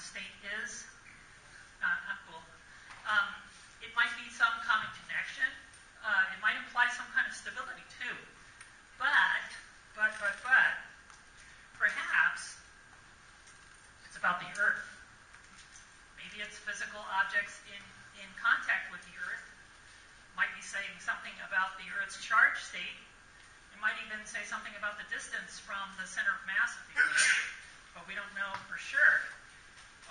state is. Uh, cool. Um, it might be some common connection. Uh, it might imply some kind of stability too. But, but, but, but, perhaps it's about the Earth. Maybe it's physical objects in, in contact with the Earth. Might be saying something about the Earth's charge state. It might even say something about the distance from the center of mass of the Earth, but we don't know for sure.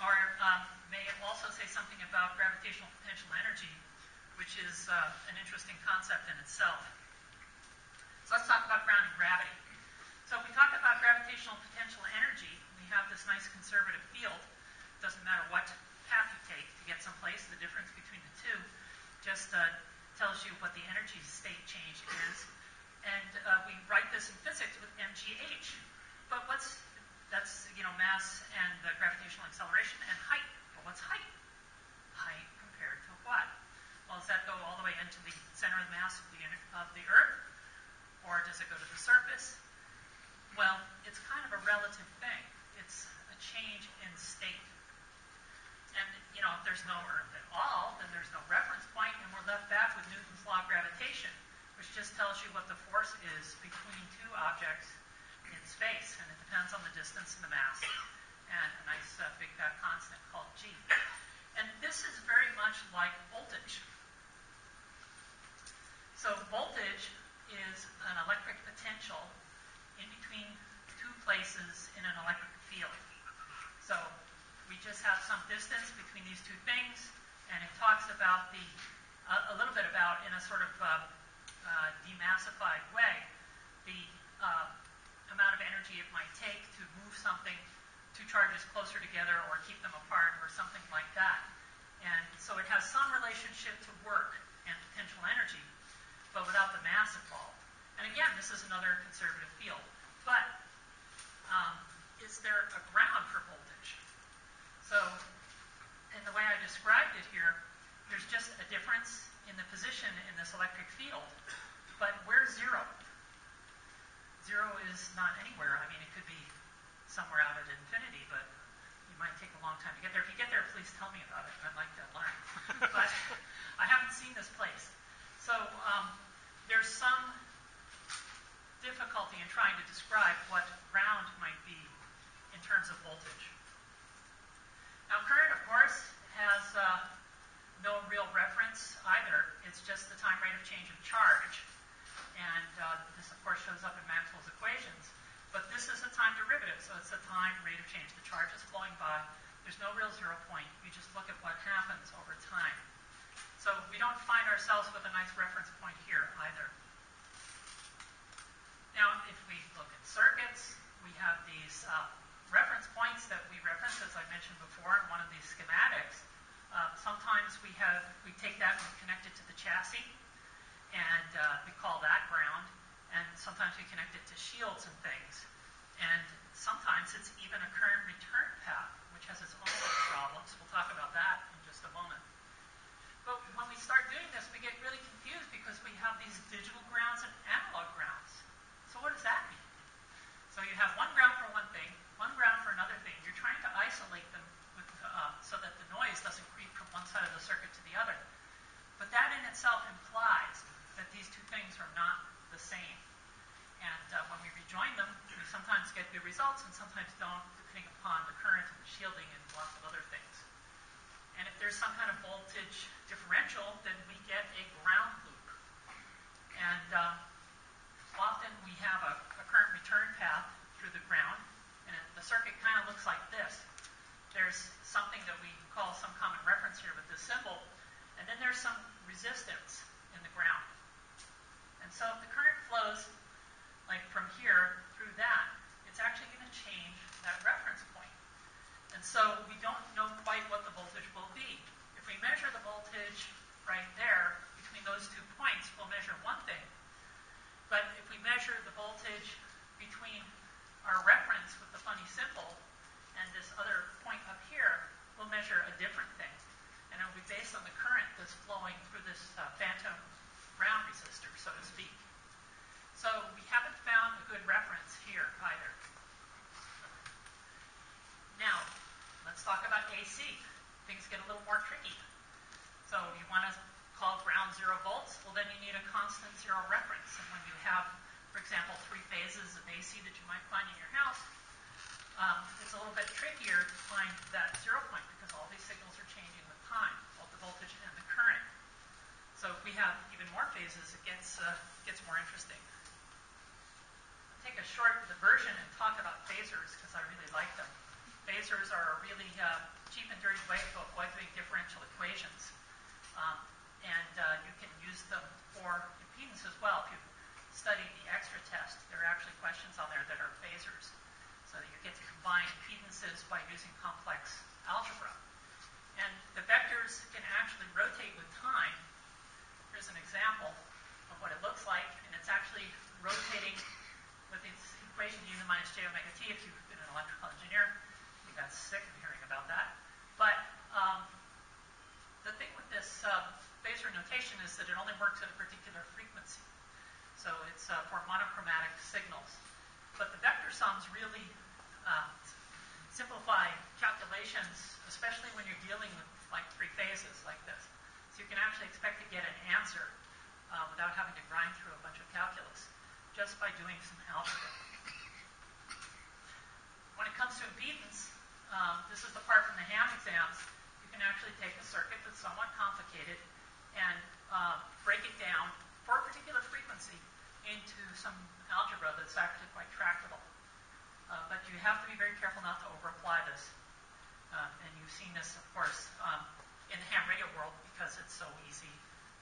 Or um, may it also say something about gravitational potential energy, which is uh, an interesting concept in itself. So let's talk about ground and gravity. So if we talk about gravitational potential energy, we have this nice conservative field. It doesn't matter what path you take to get someplace, the difference between the two just uh, tells you what the energy state change is. And uh, we write this in physics with mgh. But what's, that's, you know, mass and uh, gravitational acceleration and height. But what's height? Height compared to what? Well, does that go all the way into the center of mass of the, of the Earth? or does it go to the surface? Well, it's kind of a relative thing. It's a change in state. And, you know, if there's no Earth at all, then there's no reference point, and we're left back with Newton's law of gravitation, which just tells you what the force is between two objects in space, and it depends on the distance and the mass, and a nice uh, big fat constant called g. And this is very much like voltage. So voltage is an electric potential in between two places in an electric field. So we just have some distance between these two things, and it talks about the uh, a little bit about in a sort of uh, uh, demassified way the uh, amount of energy it might take to move something two charges closer together or keep them apart or something like that. And so it has some relationship to work and potential energy, but without the mass involved. And again, this is another conservative field. But um, is there a ground for voltage? So, in the way I described it here, there's just a difference in the position in this electric field. But where's zero? Zero is not anywhere. I mean, it could be somewhere out at infinity, but might take a long time to get there. If you get there, please tell me about it. I'd like to learn. but I haven't seen this place. So um, there's some difficulty in trying to describe what ground might be in terms of voltage. Now, current, of course, has uh, no real reference either. It's just the time rate of change of charge. And uh, this, of course, shows up in. But this is a time derivative, so it's a time rate of change. The charge is flowing by. There's no real zero point. You just look at what happens over time. So we don't find ourselves with a nice reference point here either. Now, if we look at circuits, we have these uh, reference points that we reference, as I mentioned before, in one of these schematics. Uh, sometimes we have we take that and connect it to the chassis, and uh, we call that ground. And sometimes we connect it to shields and things. And sometimes it's even a current return path, which has its own problems. We'll talk about that in just a moment. But when we start doing this, we get really confused because we have these digital grounds and analog grounds. So what does that mean? So you have one ground for one thing, one ground for another thing. You're trying to isolate them with, uh, so that the noise doesn't creep from one side of the circuit to the other. But that in itself implies that these two things are not the same. And uh, when we rejoin them, sometimes get good results and sometimes don't, depending upon the current and the shielding and lots of other things. And if there's some kind of voltage differential, then we get a ground loop. And um, often we have a, a current return path through the ground, and it, the circuit kind of looks like this. There's something that we call some common reference here with this symbol, and then there's some resistance in the ground. And so if the current flows like from here through that, it's actually going to change that reference point. And so we don't know quite what the voltage will be. If we measure the voltage right there between those two points, we'll measure one thing. But if we measure the voltage between our reference with the funny symbol and this other point up here, we'll measure a different thing. And it'll be based on the current that's flowing through this uh, phantom ground resistor, so to speak. So we haven't found a good reference here either. Now, let's talk about AC. Things get a little more tricky. So you want to call ground zero volts? Well, then you need a constant zero reference. And when you have, for example, three phases of AC that you might find in your house, um, it's a little bit trickier to find that zero point because all these signals are changing with time, both the voltage and the current. So if we have even more phases, it gets, uh, gets more interesting. I'll take a short diversion and talk about phasors because I really like them. Phasors are a really uh, cheap and dirty way to avoid doing differential equations. Um, and uh, you can use them for impedance as well. If you study the extra test, there are actually questions on there that are phasors. So that you get to combine impedances by using complex algebra. And the vectors can actually rotate with time Here's an example of what it looks like, and it's actually rotating with this equation u minus j omega t. If you've been an electrical engineer, you got sick of hearing about that. But um, the thing with this uh, phasor notation is that it only works at a particular frequency. So it's uh, for monochromatic signals. But the vector sums really uh, simplify calculations, especially when you're dealing with like three phases like this So you can actually expect to get an answer uh, without having to grind through a bunch of calculus just by doing some algebra. When it comes to impedance, um, this is the part from the ham exams. You can actually take a circuit that's somewhat complicated and uh, break it down for a particular frequency into some algebra that's actually quite tractable. Uh, but you have to be very careful not to overapply this. Uh, and you've seen this, of course, um, in the ham radio world because it's so easy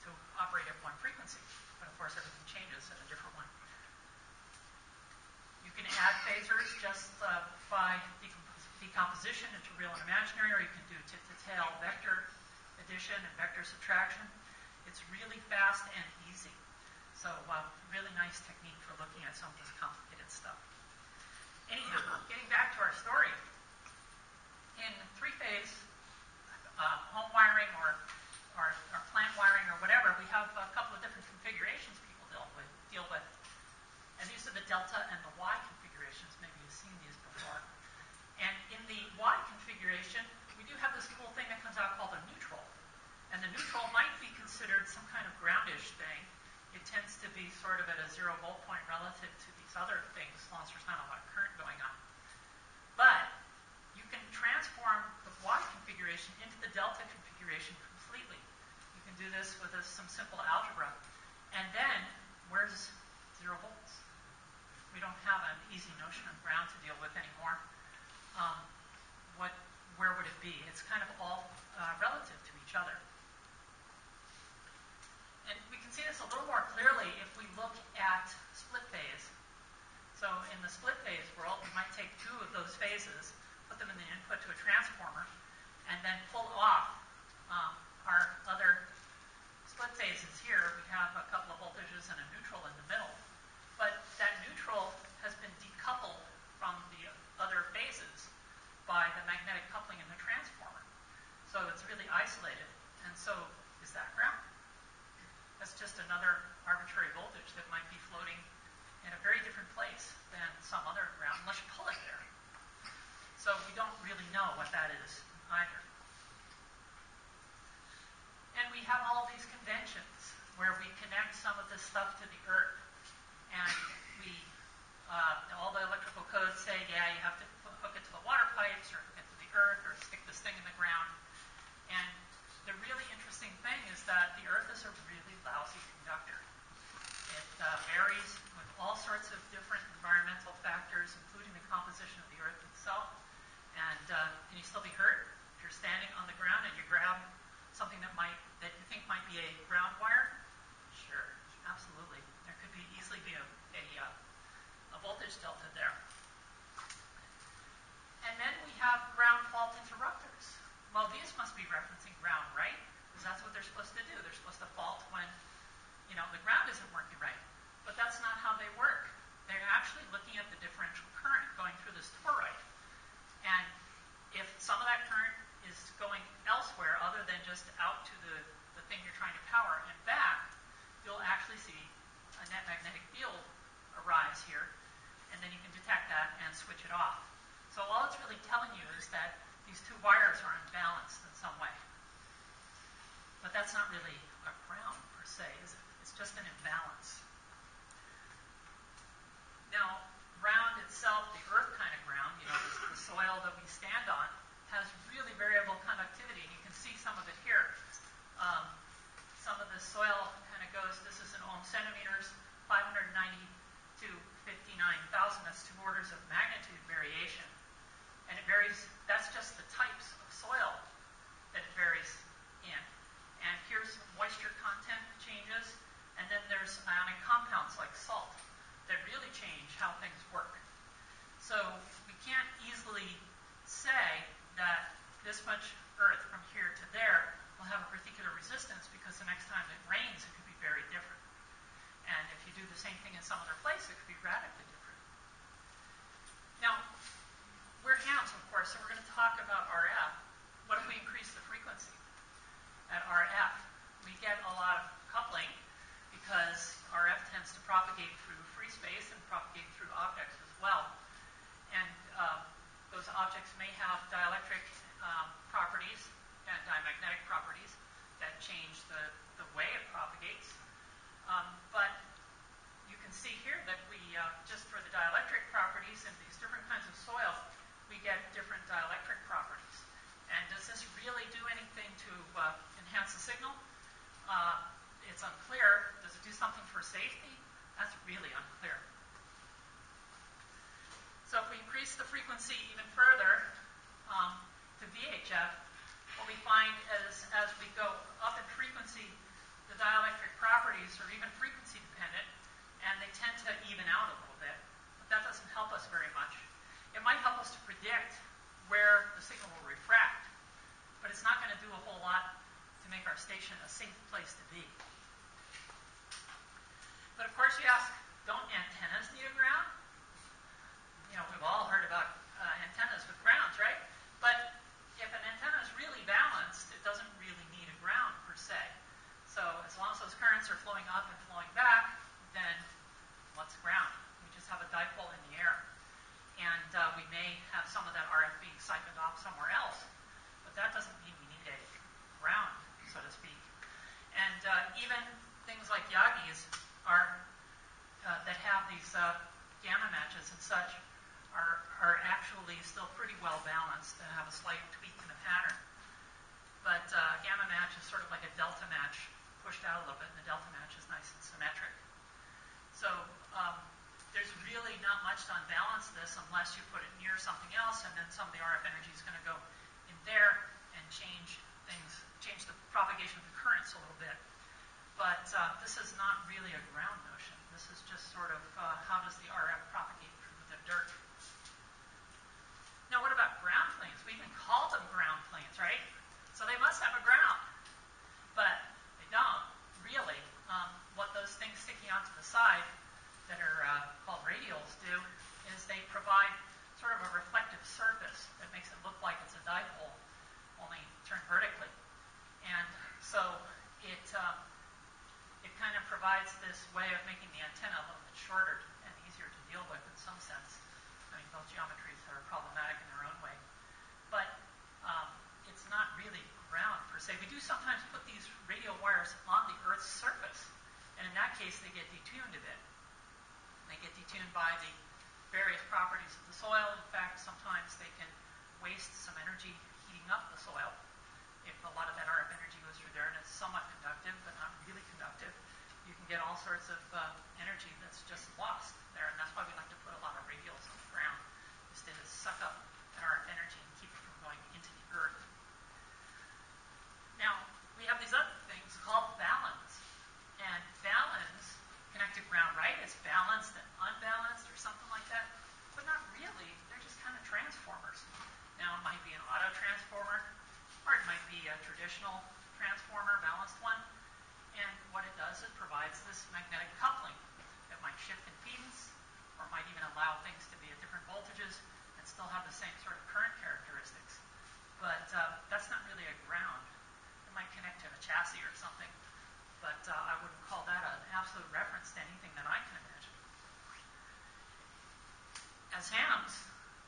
to operate at one frequency. But of course, everything changes at a different one. You can add phasors just uh, by decomposition into real and imaginary, or you can do tip-to-tail vector addition and vector subtraction. It's really fast and easy. So, uh, really nice technique for looking at some of this complicated stuff. Anyhow, getting back to our story. In three-phase uh, home wiring or, or, or, plant wiring or whatever, we have a couple of different configurations people deal with. Deal with. And these are the delta and the Y configurations. Maybe you've seen these before. And in the Y configuration, we do have this cool thing that comes out called a neutral. And the neutral might be considered some kind of groundish thing. It tends to be sort of at a zero volt point relative to these other things, as long as there's not a lot of current going on. But you can transform the Y configuration into the delta configuration completely. You can do this with a, some simple algebra. And then, where's zero volts? We don't have an easy notion of ground to deal with anymore. Um, what, where would it be? It's kind of all uh, relative to each other. And we can see this a little more clearly if we look at split phase. So in the split phase world, we might take two of those phases put them in the input to a transformer, and then pull off um, our other split phases here. We have a couple of voltages and a neutral in the middle. But that neutral has been decoupled from the other phases by the magnetic coupling in the transformer. So it's really isolated. And so is that ground? That's just another arbitrary voltage that might be floating in a very different place than some other ground unless you pull it there. So we don't really know what that is. have all these conventions where we connect some of this stuff to the earth. And we, uh, all the electrical codes say, yeah, you have to hook it to the water pipes or hook it to the earth or stick this thing in the ground. And the really interesting thing is that the earth is a really lousy conductor. It uh, varies with all sorts of different environmental factors, including the composition of the earth itself. And uh, can you still be hurt if you're standing on the ground and you grab something that might in some other place, it could be radically different. Sorts of uh, energy that's just lost there, and that's why we like to put a lot of radials on the ground, is to suck up that RF energy and keep it from going into the earth. Now, we have these other things called baluns. And baluns, connected ground, right, is balanced and unbalanced or something like that. But not really. They're just kind of transformers. Now, it might be an auto transformer, or it might be a traditional transformer, balanced one. And what it does, it provides this magnetic coupling that might shift impedance, or might even allow things to be at different voltages and still have the same sort of current characteristics. But uh, that's not really a ground. It might connect to a chassis or something but uh, I wouldn't call that an absolute reference to anything that I can imagine. As hams,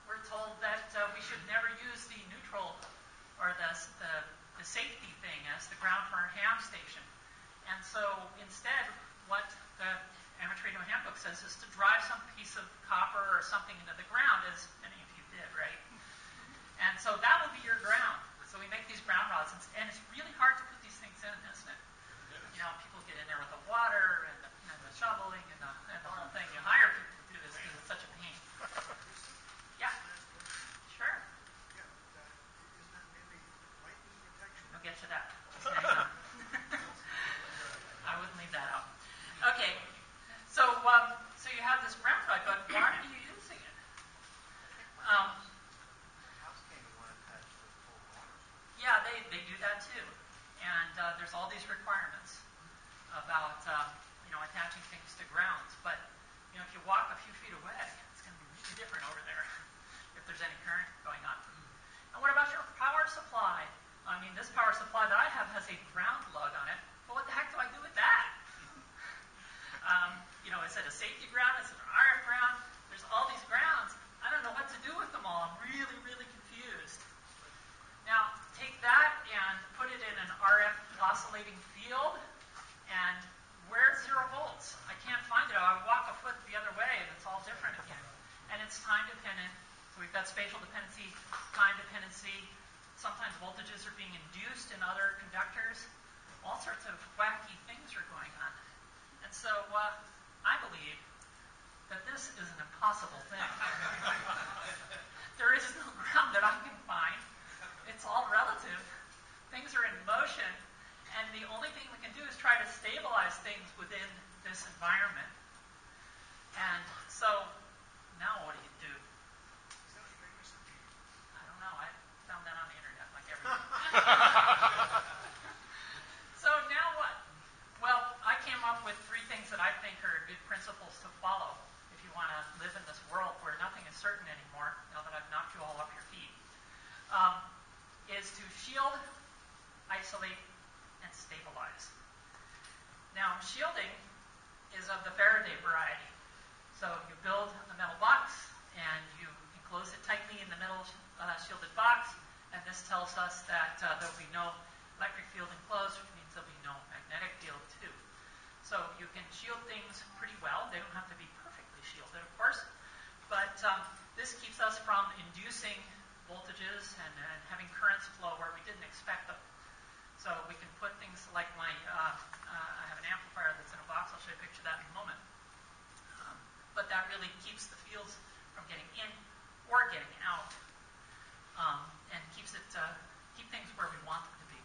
we're told that uh, we should never use the neutral or the, the, the safety thing as the ground station. And so instead, what the amateur radio handbook says is to drive some piece of copper or something into the ground, as many of you did, right? And so that will be your ground. So we make these ground rods, and it's really hard to put these things in, isn't it? you know, people get in there with the water and the, and the shoveling and the, and the whole thing. You hire people to do this because it's such a pain. Yeah. Sure. Yeah, uh, isn't that mainly lightning protection? We'll get to that. I wouldn't leave that out. Okay. So, um, so you have this ground rod, but why are you using it? Um, yeah, they, they do that too. And uh, there's all these requirements about um, you know attaching things to grounds. But you know, if you walk a few feet away, it's going to be really different over there if there's any current going on. And what about your power supply? I mean, this power supply that I have has a ground lug on it. But what the heck do I do with that? Um, you know, is it a safety ground? Is it an RF ground? There's all these grounds. I don't know what to do with them all. I'm really, really confused. Now, take that and put it in an RF oscillating field and where's zero volts? I can't find it. I walk a foot the other way, and it's all different again. And it's time dependent. So we've got spatial dependency, time dependency. Sometimes voltages are being induced in other conductors. All sorts of wacky things are going on. And so uh, I believe that this is an impossible thing. there is no ground that I can find. It's all relative. Things are in motion, and the only thing we can do is try to stabilize things within this environment. And so, now what do you do? I don't know. I found that on the internet, like everything. so now what? Well, I came up with three things that I think are good principles to follow if you want to live in this world where nothing is certain anymore, now that I've knocked you all off your feet. Um, is to shield, isolate, and stabilize. Now, shielding is of the Faraday variety. So you build a metal box and you enclose it tightly in the metal uh, shielded box, and this tells us that uh, there will be no electric field enclosed, which means there'll be no magnetic field too. So you can shield things pretty well. They don't have to be perfectly shielded, of course, but um, this keeps us from inducing voltages and, and having currents flow where we didn't expect them. So we can put things like my, uh, uh, I have an amplifier that's in a box. I'll show you a picture of that in a moment. Um, but that really keeps the fields from getting in or getting out, um, and keeps it uh, keep things where we want them to be.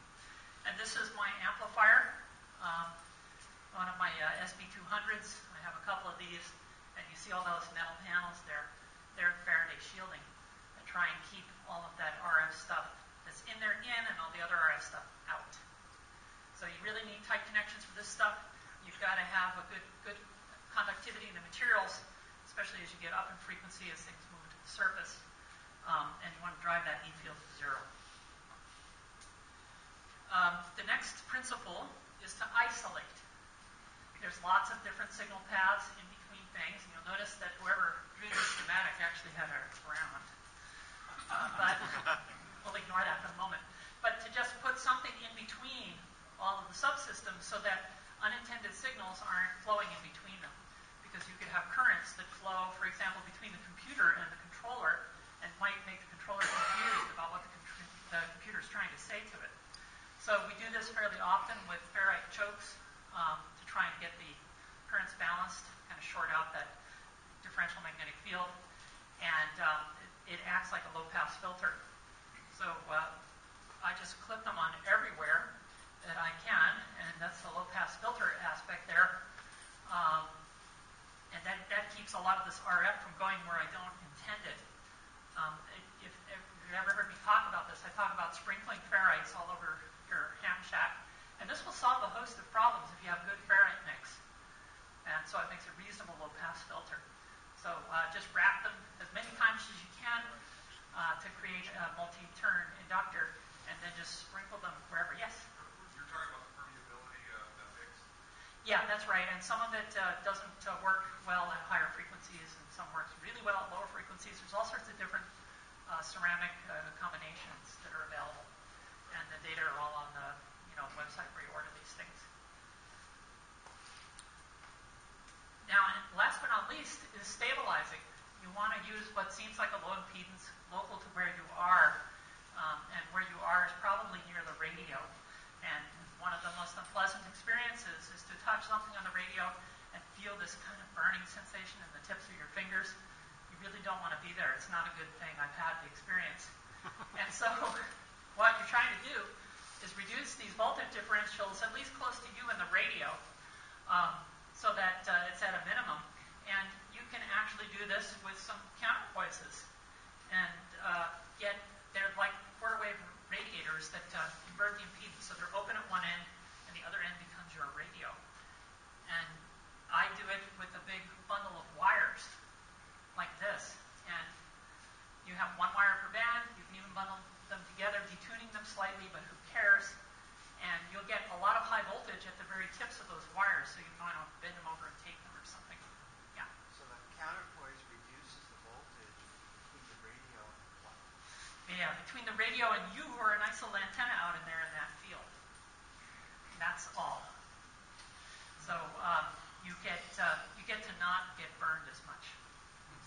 And this is my amplifier, um, one of my uh, SB200s. I have a couple of these, and you see all those metal panels there. They're Faraday shielding I try and keep all of that RF stuff that's in there in and all the other RF stuff out. So you really need tight connections for this stuff. You've got to have a good, good conductivity in the materials, especially as you get up in frequency as things move to the surface. Um, and you want to drive that E field to zero. Um, the next principle is to isolate. There's lots of different signal paths between things. And you'll notice that whoever drew the schematic actually had a ground. Uh, but we'll ignore that for the moment. But to just put something in between all of the subsystems so that unintended signals aren't flowing in between them. Because you could have currents that flow, for example, between the computer and the controller and might make the controller confused about what the, the computer is trying to say to it. So we do this fairly often with ferrite chokes um, to try and get the currents balanced, kind of short out that differential magnetic field. And um, it, it, acts like a low-pass filter. So uh, I just clip them on everywhere that I can, and that's the low-pass filter aspect there. Um, and that, that keeps a lot of this RF from going where I don't intend it. Um, if, if, you've ever heard me talk about this, I talk about sprinkling ferrites all over your ham shack. And this will solve a host of problems if you have good ferrite mix. And so it makes a reasonable low-pass filter. So uh, just wrap them as many times as you can uh, to create a multi-turn inductor and then just sprinkle them wherever. Yes? You're talking about the permeability of the mix? Yeah, that's right. And some of it uh, doesn't uh, work well at higher frequencies, and some works really well at lower frequencies. There's all sorts of different uh, ceramic uh, combinations that are available, and the data are all on the you know website where you order these things. Now, last but not least is stabilizing. You want to use what seems like a low impedance local to where you are um, and where you are is probably near the radio. And one of the most unpleasant experiences is to touch something on the radio and feel this kind of burning sensation in the tips of your fingers. You really don't want to be there. It's not a good thing. I've had the experience. and so, what you're trying to do is reduce these voltage differentials at least close to you in the radio um, so that uh, it's at a minimum. And you can actually do this with some counterpoises and uh, get they're like quarter wave radiators that uh, convert the impedance. So they're open at one end, and the other end becomes your radio. And I do it with a big bundle of wires like this. And you have one wire per band. You can even bundle them together, detuning them slightly, but who cares? And you'll get a lot of high voltage at the very tips of those wires, so you can want to bend them over and take them or something. Yeah. So the counterpoise reduces the voltage between the radio and yeah, between the radio and you or a nice little antenna in that field. That's all. So um, you get uh, you get to not get burned as much,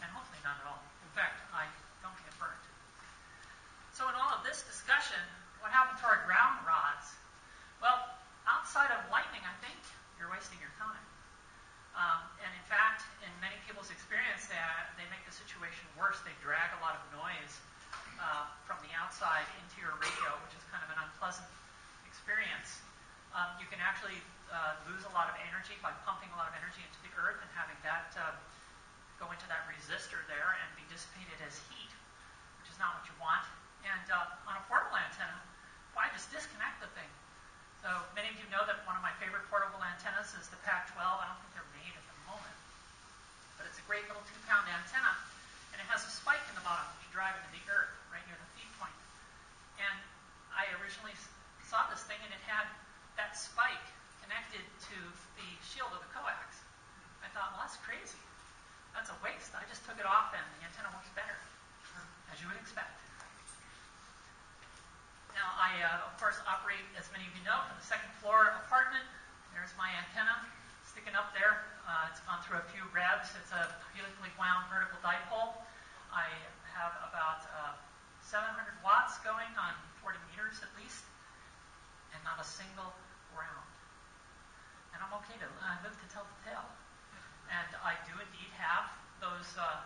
and hopefully not at all. In fact, I don't get burned. So in all of this discussion, what happened to our ground rods? Well, outside of lightning, I think you're wasting your time. Um, and in fact, in many people's experience, they, they make the situation worse. They drag a lot of noise uh, from the outside into your radio, which is kind of an unpleasant experience. Um, you can actually uh, lose a lot of energy by pumping a lot of energy into the earth and having that uh, go into that resistor there and be dissipated as heat, which is not what you want. And uh, on a portable antenna, why just disconnect the thing? So many of you know that one of my favorite portable antennas is the PAC-12. I don't think they're made at the moment, but it's a great little two-pound antenna and it has a spike in the bottom that you drive into the earth right near the feed point. And I originally saw this thing, and it had that spike connected to the shield of the coax. I thought, well, that's crazy. That's a waste. I just took it off, and the antenna works better, as you would expect. Now, I, uh, of course, operate, as many of you know, from the second floor apartment. There's my antenna sticking up there. Uh, it's gone through a few revs. It's a helically wound vertical dipole. I have about uh, 700 watts going on 40 meters at least, and not a single round. And I'm okay to I live to tell the tale. And I do indeed have those uh,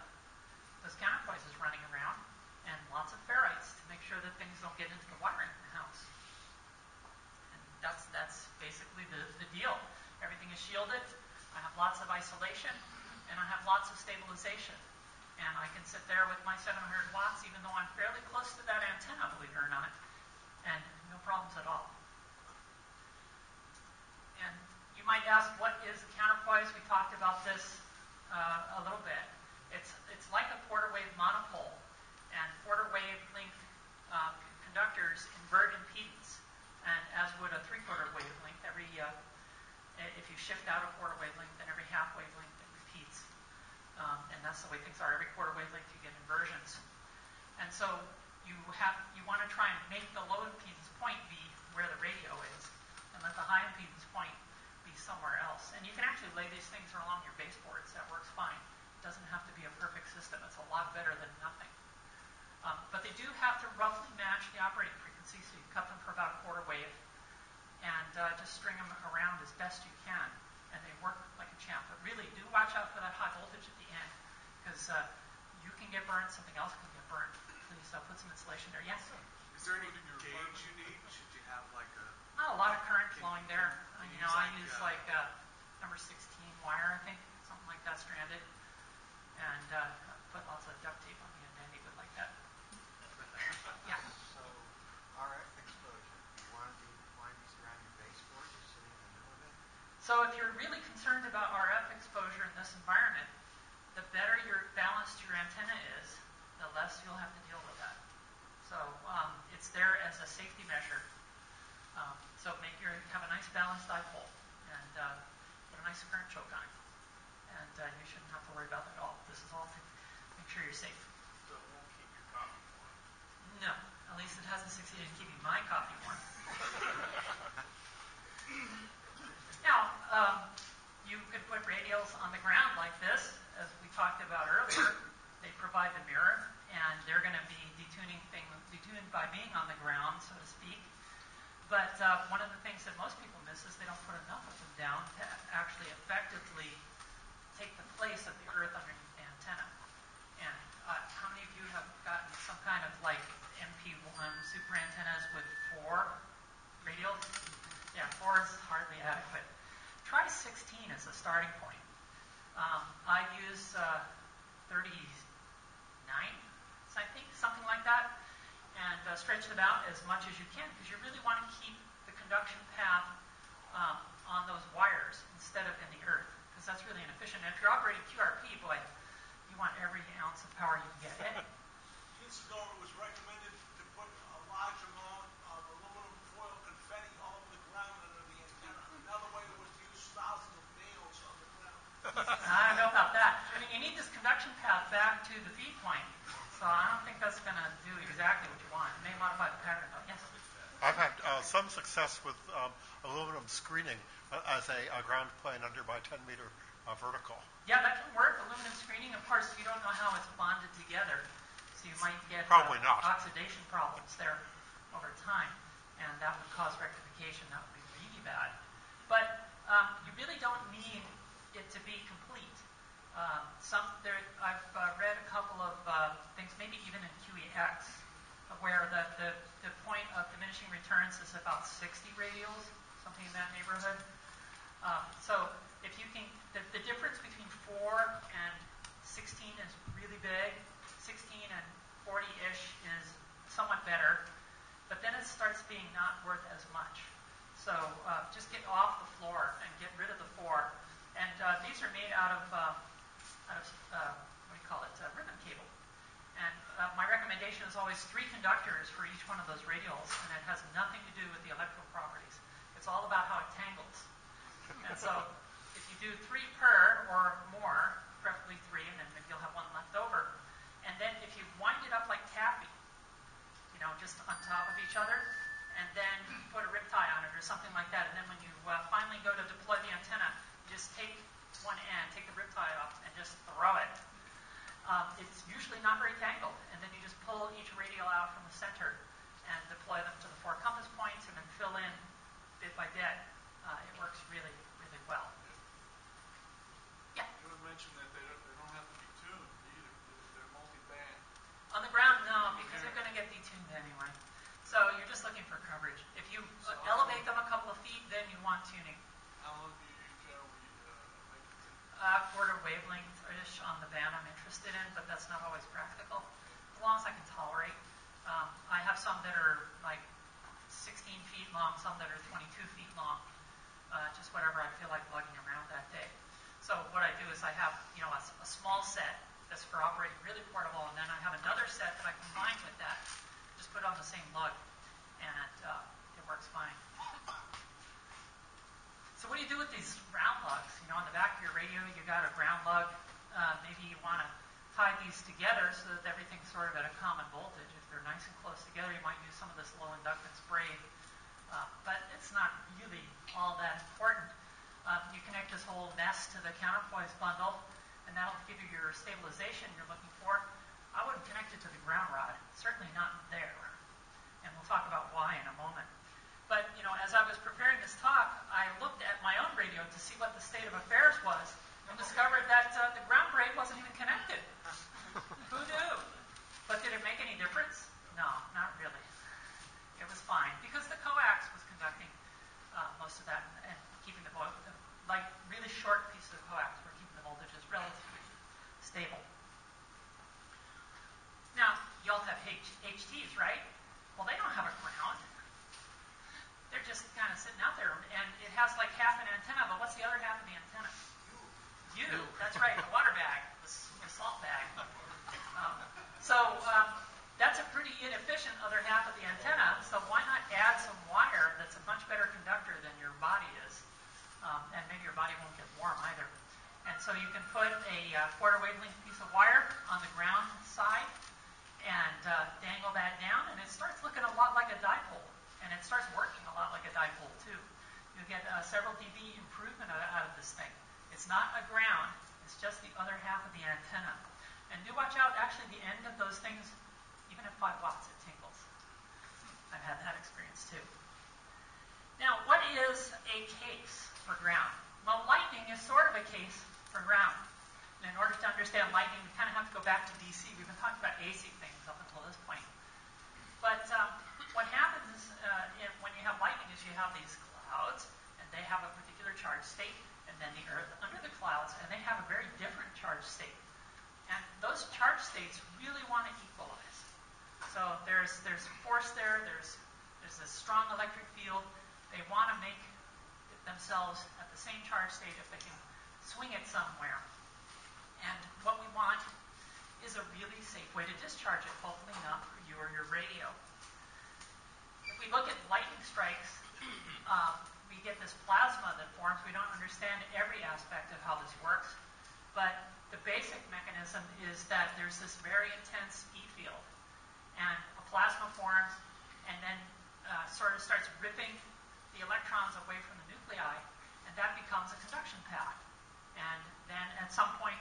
those counterpoises running around, and lots of ferrites to make sure that things don't get into the wiring in the house. And that's that's basically the, the deal. Everything is shielded. I have lots of isolation, and I have lots of stabilization and I can sit there with my 700 watts, even though I'm fairly close to that antenna, believe it or not, and no problems at all. And you might ask, what is a counterpoise? We talked about this uh, a little bit. It's it's like a quarter wave monopole, and quarter wave length uh, conductors invert impedance, and as would a three quarter wavelength. Every uh, if you shift out a quarter wavelength, then every half wavelength it repeats. Um, and that's the way things are. Every quarter wavelength you get inversions. And so you have you want to try and make the low impedance point be where the radio is, and let the high impedance somewhere else. And you can actually lay these things along your baseboards. That works fine. It doesn't have to be a perfect system. It's a lot better than nothing. Um, but they do have to roughly match the operating frequency, so you cut them for about a quarter wave and uh, just string them around as best you can. And they work like a champ. But really, do watch out for that high voltage at the end because uh, you can get burned, something else can get burned. Please uh, put some insulation there. Yes? Is there any gauge you need? Should you have like a Oh, a lot of current flowing there. You know, I use uh, like uh, number 16 wire, I think, something like that, stranded, and uh, put lots of duct tape on the end, Andy would like that. Yeah. so RF exposure, you want to be around your baseboard, just sitting in the middle of it? So if you're really concerned about RF exposure in this environment, the better your balanced your antenna is, the less you'll have to deal with that. So um, it's there as a safety measure. Um, so make your have a nice balanced eye dipole and uh, put a nice current choke on it, and uh, you shouldn't have to worry about that at all. This is all to make sure you're safe. So it won't keep your coffee warm? No, at least it hasn't succeeded in keeping my coffee warm. now, um, you could put radials on the ground like this, as we talked about earlier. They provide the mirror, and they're going to be detuning thing, detuned by being on the ground, so to speak. But uh, one of the things that most people miss is they don't put enough of them down to actually effectively take the place of the earth underneath the antenna. And uh, how many of you have gotten some kind of like MP1 super antennas with four radials? Yeah, four is hardly adequate. Try 16 as a starting point. Um, I use uh, 39, I think, something like that, uh, stretch them out as much as you can because you really want to keep the conduction path um, on those wires instead of in the earth because that's really inefficient. And if you're operating QRP, boy, you want every ounce of power you can get. Ed? Years ago, it was recommended to put a large amount of aluminum foil confetti all over the ground under the antenna. Another way was to use thousands of nails on the ground. I don't know about that. I mean, you need this conduction path back to the feed point, so I don't think that's going to do exactly what you want. May modify the pattern, though. Yes. I've had uh, some success with um, aluminum screening uh, as a, a ground plane under my 10 meter uh, vertical. Yeah, that can work. Aluminum screening, of course, you don't know how it's bonded together, so you might get Probably uh, not. oxidation problems there over time, and that would cause rectification. That would be really bad. But um, you really don't need it to be complete. Um, some there, I've uh, read a couple of uh, things, maybe even in QEX, where the, the, the point of diminishing returns is about 60 radials, something in that neighborhood. Um, so if you can, the, the difference between 4 and 16 is really big. 16 and 40-ish is somewhat better, but then it starts being not worth as much. So uh, just get off the floor and get rid of the 4. And uh, these are made out of, uh, out of uh, what do you call it, uh, ribbon cable. And uh, my recommendation is always three conductors for each one of those radials, and it has nothing to do with the electrical properties. It's all about how it tangles. And so if you do three per or more, preferably three, and then maybe you'll have one left over. And then if you wind it up like taffy, you know, just on top of each other, and then put a rip tie on it or something like that, and then when you uh, finally go to deploy the antenna, you just take one end, take the rip tie off, and just throw it. Um, it's usually not very tangled, and then you just pull each radial out from the center and deploy them to the four compass points, and then fill in bit by bit. Uh, it works really, really well. Yeah. You had mentioned that they don't, they don't have to be tuned either. They're, multi-band. On the ground, no, because they're going to get detuned anyway. So you're just looking for coverage. If you uh, elevate them a couple of feet, then you want tuning. How long do you generally uh, make it to? Uh, quarter wavelength-ish on the band I'm interested in, but that's not always practical. As long as I can tolerate. Um, I have some that are like 16 feet long, some that are 22 feet long. Uh, just whatever I feel like lugging around that day. So what I do is I have, you know, a, a small set that's for operating really portable, and then I have another set that I combine with that. Just put on the same lug, and uh, it works fine. So what do you do with these ground lugs? You know, on the back of your radio, you got a ground lug. Uh, maybe you want to tie these together so that everything's sort of at a common voltage. If they're nice and close together, you might use some of this low inductance braid. Uh, but it's not really all that important. Um, you connect this whole mess to the counterpoise bundle, and that'll give you your stabilization you're looking for. I wouldn't connect it to the ground rod, certainly not there. And we'll talk about why in a moment. But, you know, as I was preparing this talk, I looked at my own radio to see what the state of affairs was and discovered that uh, the ground braid wasn't even connected. Who knew? But did it make any difference? No, not really. It was fine because the coax was conducting uh, most of that and, and keeping the, vo- the like really short pieces of coax were keeping the voltages relatively stable. Now, y'all have H- HTs, right? Well, they don't have a ground. They're just kind of sitting out there, and it has like half an antenna, but what's the other half of the antenna? You. That's right, the water bag, the, s- the salt bag. Um, so um, that's a pretty inefficient other half of the antenna. So why not add some wire that's a much better conductor than your body is, um, and maybe your body won't get warm either. And so you can put a uh, quarter wavelength piece of wire on the ground side and uh, dangle that down, and it starts looking a lot like a dipole, and it starts working a lot like a dipole too. You get uh, several dB improvement out of this thing. It's not a ground; it's just the other half of the antenna. And do watch out. Actually, the end of those things, even at five watts, it tinkles. I've had that experience too. Now, what is a case for ground? Well, lightning is sort of a case for ground. And in order to understand lightning, we kind of have to go back to DC. We've been talking about AC things up until this point. But um, what happens uh, in, when you have lightning is you have these clouds, and they have a particular charge state, and then the Earth under the clouds, and they have a very different charge state. And those charge states really want to equalize. So there's there's force there. There's there's a strong electric field. They want to make themselves at the same charge state if they can swing it somewhere. And what we want is a really safe way to discharge it, hopefully not for you or your radio. If we look at lightning strikes, um, we get this plasma that forms. We don't understand every aspect of how this works, but the basic mechanism is that there's this very intense E field, and a plasma forms, and then uh, sort of starts ripping the electrons away from the nuclei, and that becomes a conduction path. And then at some point,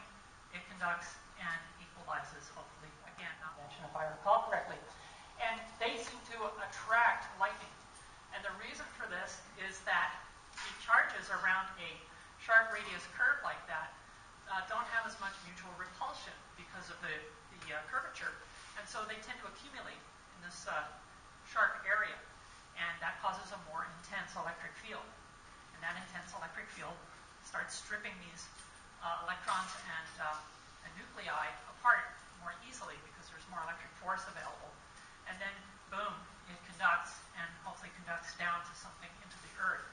it conducts and equalizes, hopefully, again, not mentioned if I recall correctly. And they seem to attract lightning. And the reason for this is that the charges around a sharp radius curve like that uh, don't have as much mutual repulsion because of the, the uh, curvature. And so they tend to accumulate in this uh, sharp area. And that causes a more intense electric field. And that intense electric field starts stripping these uh, electrons and, uh, and nuclei apart more easily because there's more electric force available. And then, boom, it conducts and hopefully conducts down to something into the earth.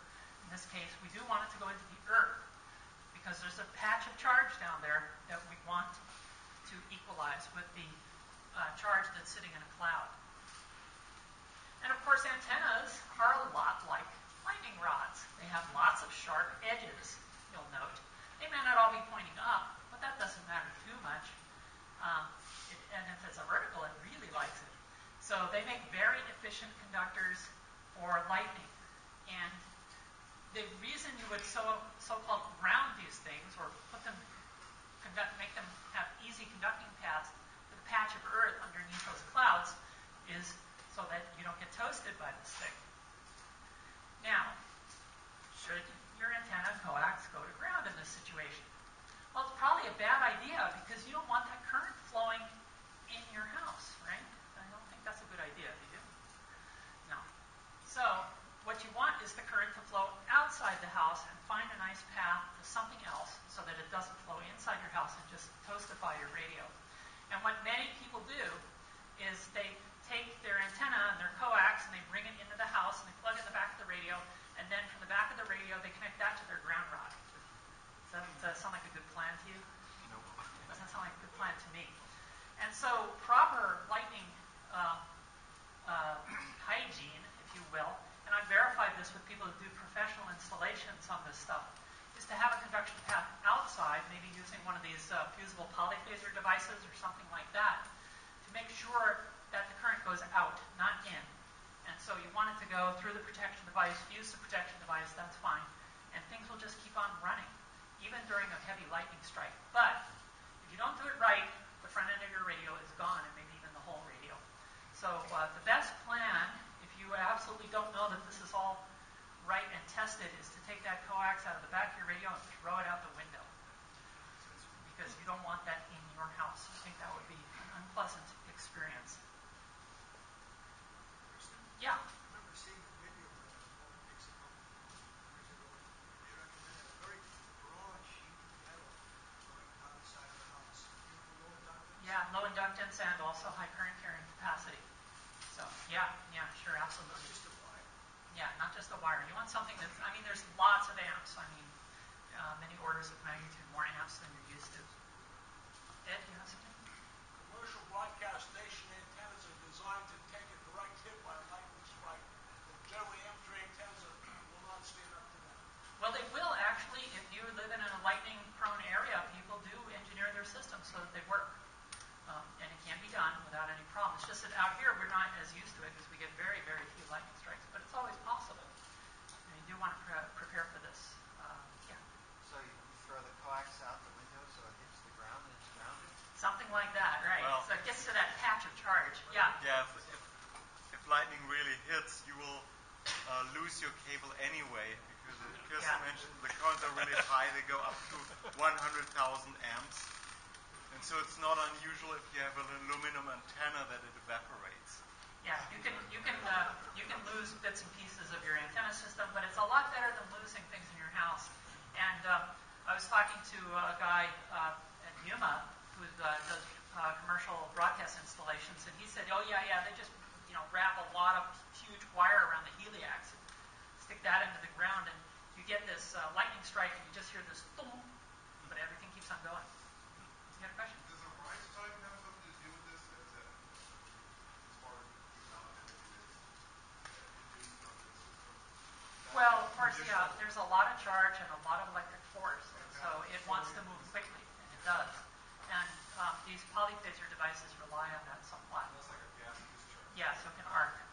In this case, we do want it to go into the earth because there's a patch of charge down there that we want to equalize with the uh, charge that's sitting in a cloud. And of course, antennas are a lot like lightning rods. They have lots of sharp edges, you'll note. They may not all be pointing up, but that doesn't matter too much. Um, it, and if it's a vertical, it really likes it. So they make very efficient conductors for lightning. And the reason you would so, so-called ground these things or put them, Low and also high current carrying capacity. So, yeah, yeah, sure, Not absolutely. just a wire. Yeah, not just the wire. You want something that's, I mean, there's lots of amps. I mean, uh, many orders of magnitude more amps than you're used to. Ed, you have something? Commercial broadcast station antennas are designed to take a direct hit by a lightning strike. Generally, M3 antennas are, will not stand up to that. Well, they will actually, if you live in a lightning prone area, people do engineer their systems so that they work. Um, and it can be done without any problem. It's just that out here we're not as used to it because we get very, very few lightning strikes, but it's always possible. And you do want to pre- prepare for this. Uh, yeah, So you you throw the coax out the window so it hits the ground and it's grounded? something like that, right? Well- so it gets to that patch of charge. Yeah, Yeah, if, if, if lightning really hits, you will uh, lose your cable anyway because, as Kirsten Yeah. mentioned, the currents are really high. They go up to 100,000 amps. And so it's not unusual if you have an aluminum antenna that it evaporates. yeah. You can you can uh, you can lose bits and pieces of your antenna system, but it's a lot better than losing things in your house. And uh, I was talking to a guy uh, at Yuma who uh, does uh, commercial broadcast installations, and he said, "Oh yeah, yeah, they just you know wrap a lot of huge wire around the heliax, stick that into the ground, and you get this uh, lightning strike, and you just hear this boom, but everything keeps on going." You a question? Does a rise time have something to do with this? As, a, as far as the amount of energy that's induced on the system? That Well, of course, yeah, there's a lot of charge and a lot of electric force, and so it wants to move quickly, and it does. And um, these polyphaser devices rely on that somewhat. That's like a gas discharge. Yeah, so it can arc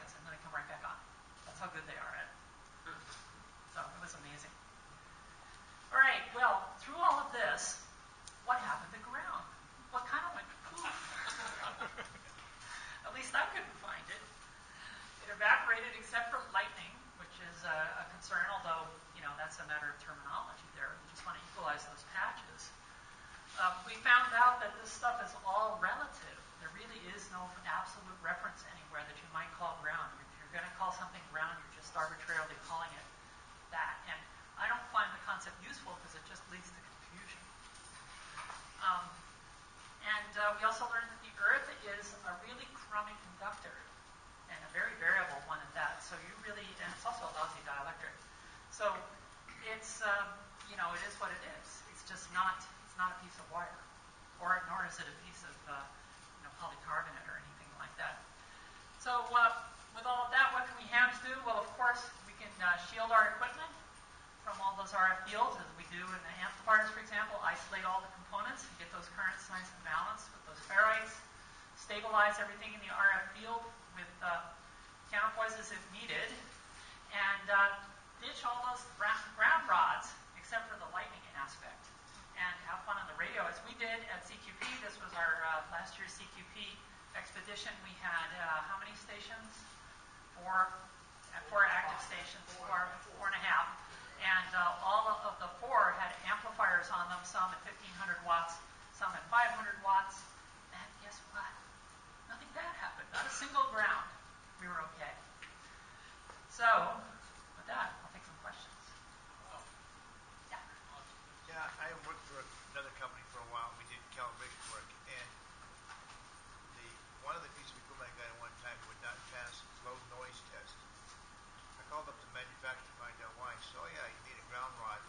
casa. Everything in the RF field with uh, counterpoises if needed. And uh, ditch all those ground, ground rods, except for the lightning aspect. And have fun on the radio, as we did at CQP. This was our uh, last year's CQP expedition. We had uh, how many stations? Four, uh, four active stations, four, four and a half. And uh, all of the four had amplifiers on them, some at 1500 watts, some at 500 watts. And guess what? Nothing bad happened. Not a single ground. We were okay. So, with that, I'll take some questions. Yeah. Yeah, I worked for another company for a while. We did calibration work, and the one of the pieces of equipment I got at one time would not pass low noise test. I called up the manufacturer to find out why. So, oh yeah, you need a ground rod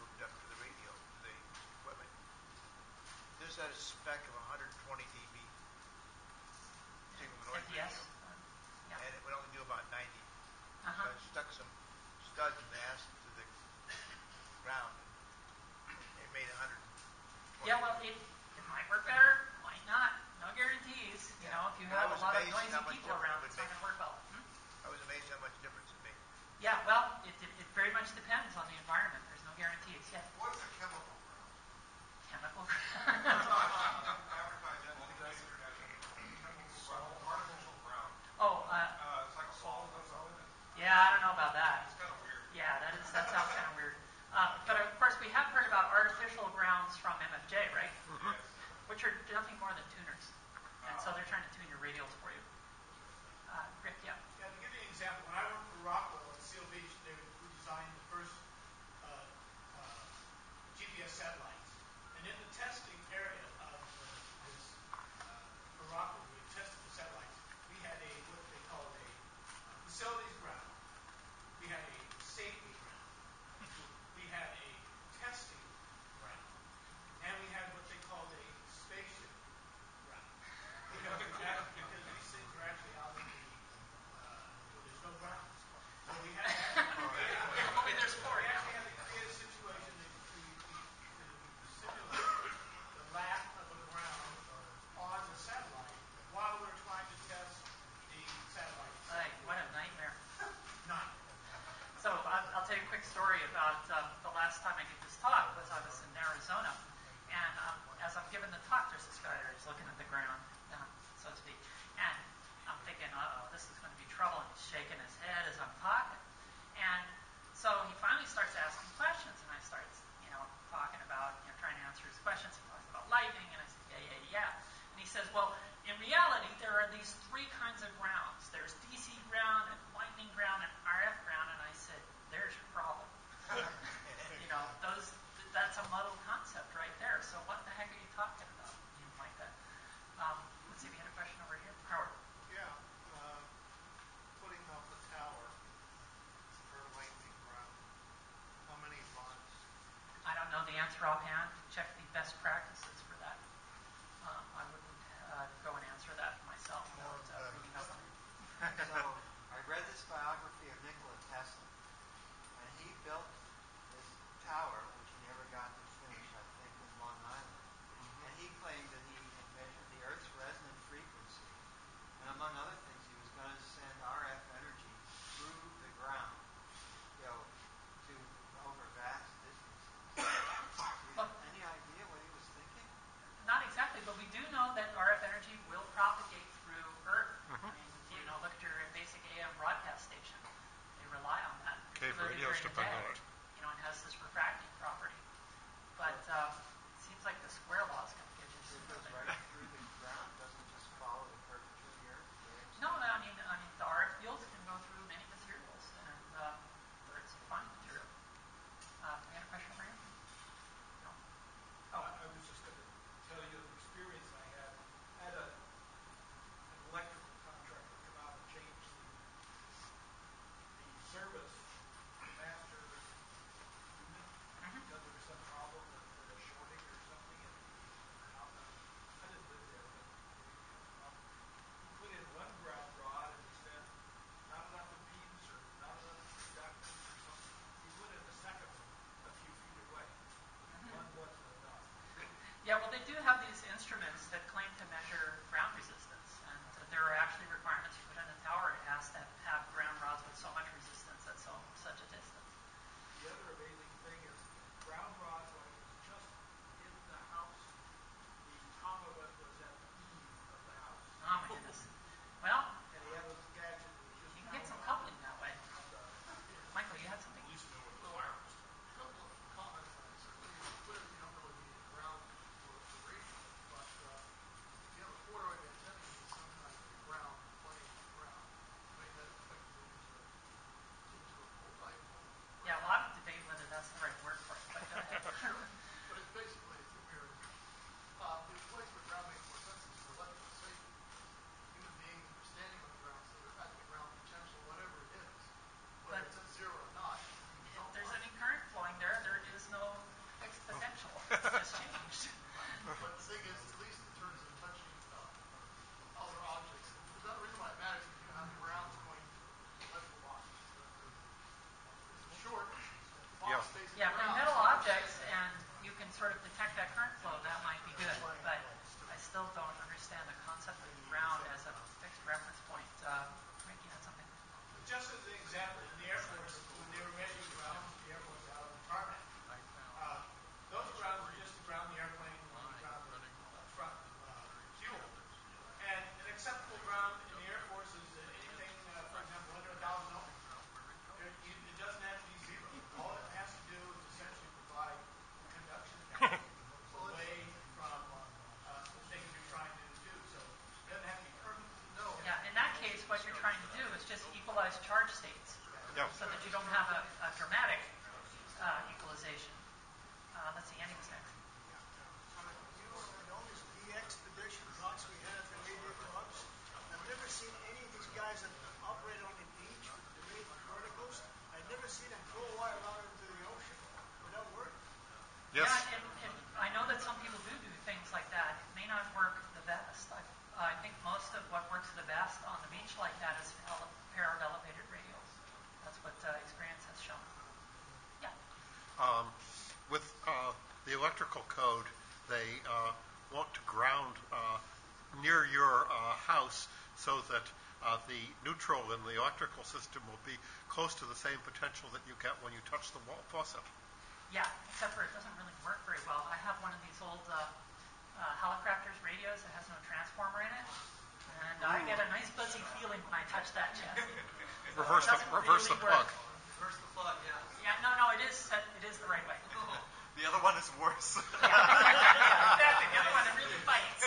hooked the. Check the best practices Electrical Code, they uh, want to ground uh, near your uh, house so that uh, the neutral in the electrical system will be close to the same potential that you get when you touch the wall faucet. Yeah, except for it doesn't really work very well. I have one of these old Hallicrafters radios that has no transformer in it, and Ooh. I get a nice buzzy feeling when I touch that chassis. reverse, the, reverse really the plug. Reverse the plug, yeah. Yeah, no, no, It is. It is the right way. The other one is worse. Yeah. exactly. The other one really fights.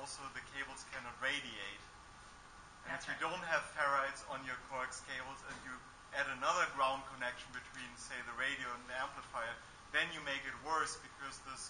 also the cables cannot radiate. And okay. if you don't have ferrites on your coax cables and you add another ground connection between, say, the radio and the amplifier, then you make it worse because this